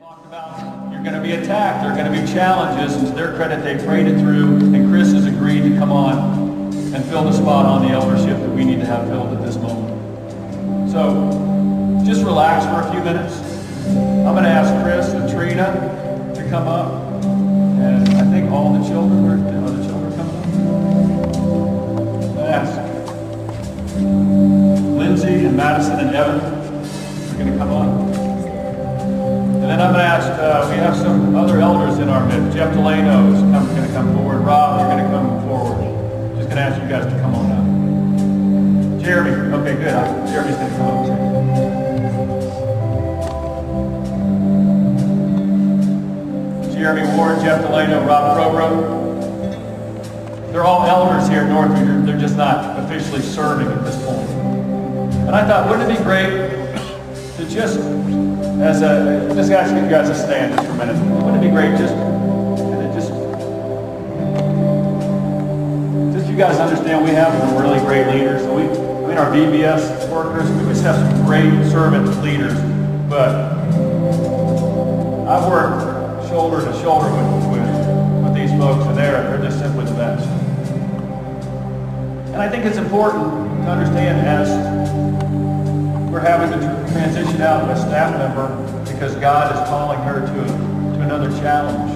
challenges, going to be attacked. There are going to be challenges. and To their credit, they prayed it through, and Chris has agreed to come on and fill the spot on the eldership that we need to have filled at this moment. So just relax for a few minutes. I'm going to ask Chris and Trina to come up, and I think all the children are, the children coming up? I ask Lindsay and Madison and Evan in our midst. Jeff Delano is going to come forward. Rob, you're going to come forward. Just going to ask you guys to come on up. Jeremy, okay, good. Jeremy's going to come up. Jeremy Ward, Jeff Delano, Rob Probro. They're all elders here at Northview. They're just not officially serving at this point. And I thought, wouldn't it be great to just, as a, just ask you guys to stand just for a minute. Wouldn't it be great just, just, just you guys understand we have some really great leaders. We, I mean, our VBS workers, we just have some great servant leaders. But I've worked shoulder to shoulder with, with, with these folks, and they're, they're just simply the best. And I think it's important to understand as we're having to transition out of a staff member because God is calling her to, to another challenge.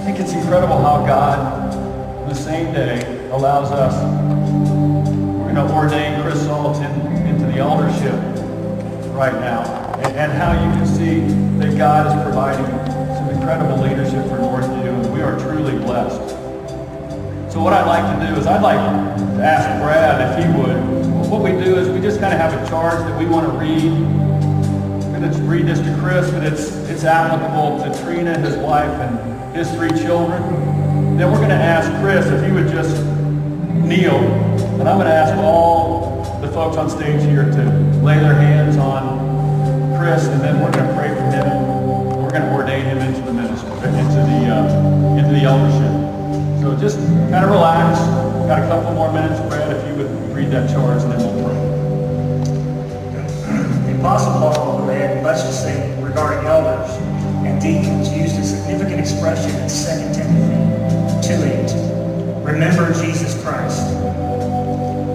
I think it's incredible how God, the same day, allows us, we're going to ordain Chris Saltz into the eldership right now. And, and how you can see that God is providing some incredible leadership for Northview, and we are truly blessed. So what I'd like to do is I'd like to ask Brad if he would. What we do is we just kind of have a charge that we want to read. I'm going to read this to Chris, but it's, it's applicable to Trina, his wife, and his three children. Then we're going to ask Chris if he would just kneel. And I'm going to ask all the folks on stage here to lay their hands on Chris, and then we're going to pray for him. We're going to ordain him into the ministry, into the, uh, into the eldership. So just kind of relax. Got a couple more minutes, Brad, if you would read that charge, and then we'll pray. The Apostle Paul read much to say regarding elders and deacons used a significant expression in 2 Timothy 2.8. Remember Jesus Christ.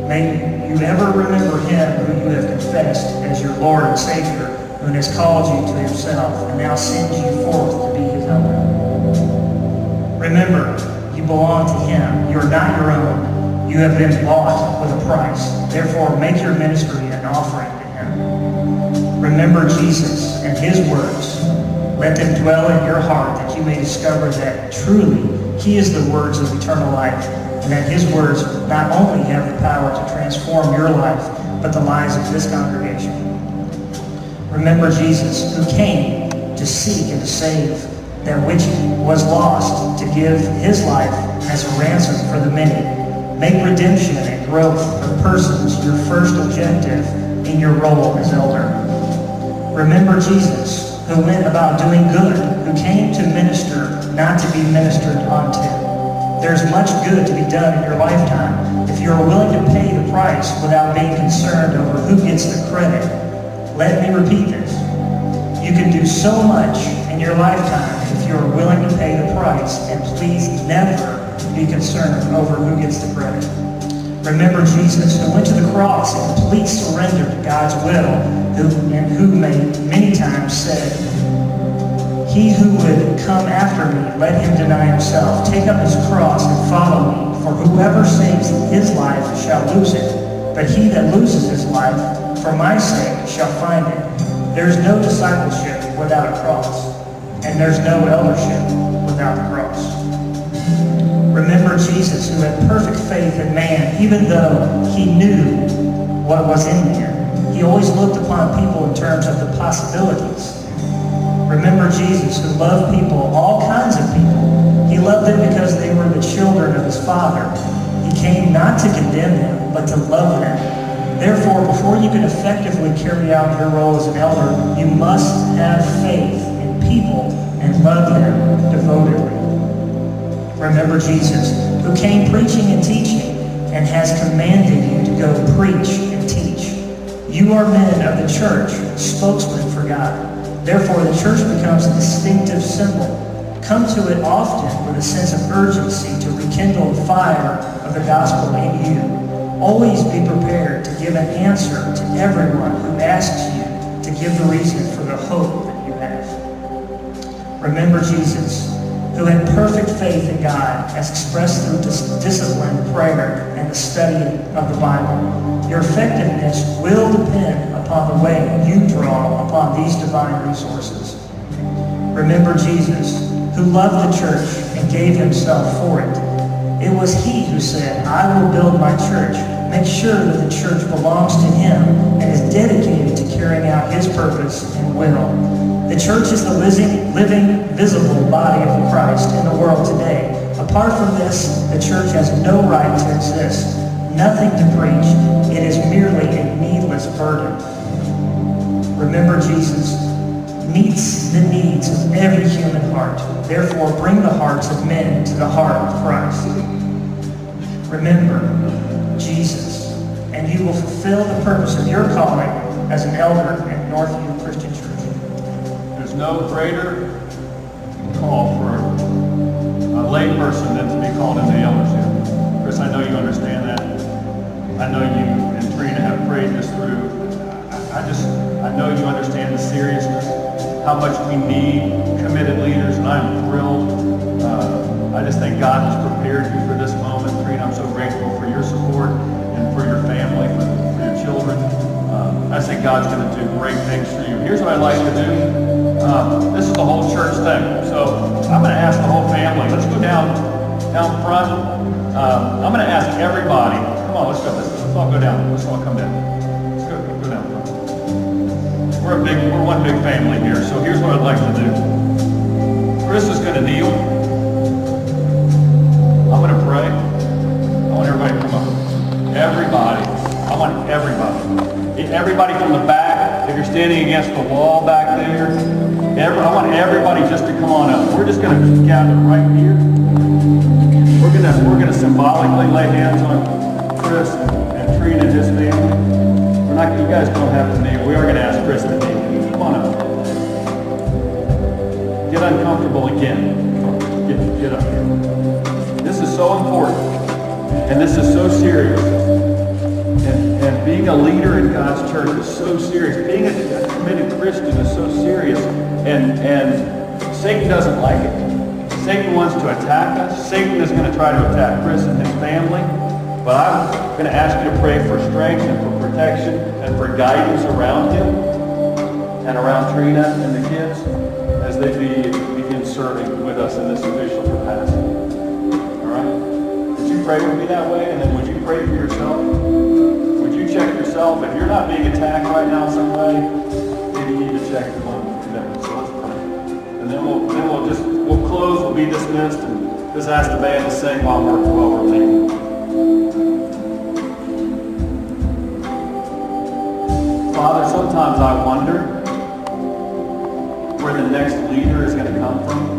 May you ever remember him whom you have confessed as your Lord and Savior, who has called you to himself and now sends you forth to be his elder. Remember, you belong to him. You are not your own. You have been bought with a price. Therefore, make your ministry an offering to him. Remember Jesus and his words. Let them dwell in your heart that you may discover that truly he is the words of eternal life and that his words not only have the power to transform your life, but the lives of this congregation. Remember Jesus, who came to seek and to save that which was lost to give his life as a ransom for the many. Make redemption and growth of persons your first objective in your role as elder. Remember Jesus, who went about doing good, who came to minister, not to be ministered unto. There's much good to be done in your lifetime if you're willing to pay the price without being concerned over who gets the credit. Let me repeat this. You can do so much in your lifetime if you're willing to pay the price, and please never be concerned over who gets the credit. Remember Jesus, who went to the cross in complete surrender to God's will, who, and who many times said, He who would come after me, let him deny himself, take up his cross and follow me. For whoever saves his life shall lose it, but he that loses his life for my sake shall find it. There is no discipleship without a cross and there's no eldership without cross. Remember Jesus, who had perfect faith in man, even though he knew what was in there. He always looked upon people in terms of the possibilities. Remember Jesus, who loved people, all kinds of people. He loved them because they were the children of his Father. He came not to condemn them, but to love them. Therefore, before you can effectively carry out your role as an elder, you must have faith in people and love them devotedly. Remember Jesus, who came preaching and teaching and has commanded you to go preach and teach. You are men of the church, spokesmen for God. Therefore, the church becomes a distinctive symbol. Come to it often with a sense of urgency to rekindle the fire of the gospel in you. Always be prepared to give an answer to everyone who asks you to give the reason for the hope that you have. Remember Jesus, who had perfect faith in God as expressed through dis- disciplined prayer and the study of the Bible. Your effectiveness will depend upon the way you draw upon these divine resources. Remember Jesus, who loved the church and gave himself for it. It was he who said, I will build my church. Make sure that the church belongs to him and is dedicated to carrying out his purpose and will. The church is the living, living, visible body of Christ in the world today. Apart from this, the church has no right to exist, nothing to preach. It is merely a needless burden. Remember Jesus meets the needs of every human heart. Therefore, bring the hearts of men to the heart of Christ. Remember Jesus, and you will fulfill the purpose of your calling as an elder in Northview Christian Church. No greater call for a layperson than to be called into eldership. Chris, I know you understand that. I know you and Trina have prayed this through. I just, I know you understand the seriousness, how much we need committed leaders, and I'm thrilled. Uh, I just think God has prepared you for this moment. Trina, I'm so grateful for your support and for your family, for, for your children. Uh, I think God's going to do great things for you. Here's what I'd like to do. Uh, this is the whole church thing. So I'm going to ask the whole family. Let's go down down front. Um, I'm going to ask everybody. Come on, let's go. Let's, let's all go down. Let's all come down. Let's go, go down front. We're a big, we're one big family here. So here's what I'd like to do. Chris is going to kneel. I'm going to pray. I want everybody to come up. Everybody. I want everybody. Everybody from the back. If you're standing against the wall back there, every, I want everybody just to come on up. We're just going to gather right here. We're going to we're going to symbolically lay hands on Chris and Trina his family. We're not. You guys don't have to name. We are going to ask Chris to kneel. Come on up. Get uncomfortable again. Get, get up here. This is so important. And this is so serious. Being a leader in God's church is so serious. Being a, a committed Christian is so serious. And, and Satan doesn't like it. Satan wants to attack us. Satan is going to try to attack Chris and his family. But I'm going to ask you to pray for strength and for protection and for guidance around him and around Trina and the kids as they be, begin serving with us in this official capacity. All right? Would you pray with me that way? And then would you pray for yourself? Check yourself? If you're not being attacked right now some way, maybe you need to check your own commitment. So let's pray. And then we'll, then we'll just, we'll close, we'll be dismissed, and just ask the band to sing while we're, while we're leaving. Father, sometimes I wonder where the next leader is going to come from.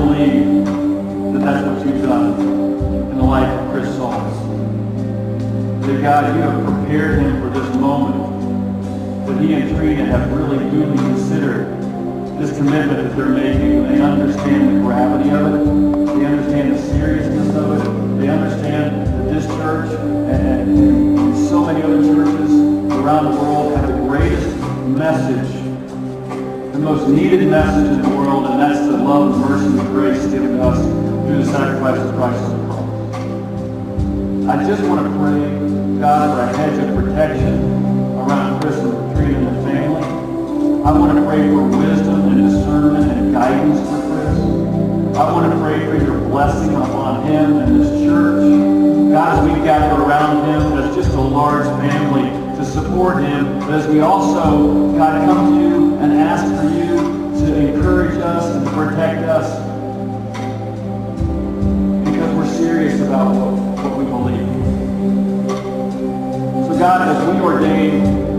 Believe that that's what you've done in the life of Chris Saltz. That God, you have prepared him for this moment. That he and Trina have really duly considered this commitment that they're making. They understand the gravity of it. They understand the seriousness of it. They understand that this church and, and so many other churches the most needed message in the world, and that's the love, mercy, and grace given to us through the sacrifice of Christ on the cross. I just want to pray, God, for a hedge of protection around Chris and Trina and the family. I want to pray for wisdom and discernment and guidance for Chris. I want to pray for your blessing upon him and this church. God, as we gather around him as just a large family to support him, but as we also, God, come to you and ask for you to encourage us and protect us because we're serious about what, what we believe. So God, as we ordain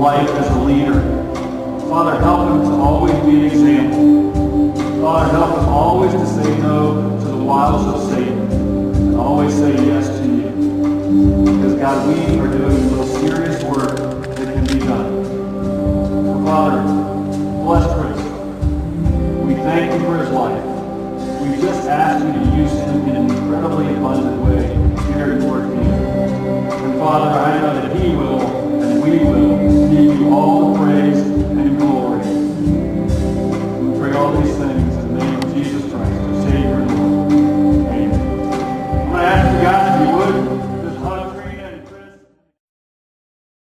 life as a leader. Father, help him to always be an example. Father, help him always to say no to the wiles of Satan and always say yes to you. Because God, we are doing the most serious work that can be done. So, Father, bless Chris. We thank you for his life. We just ask you to use him in an incredibly abundant way